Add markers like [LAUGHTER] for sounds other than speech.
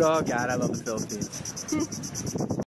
Oh God, I love the Philippines. [LAUGHS]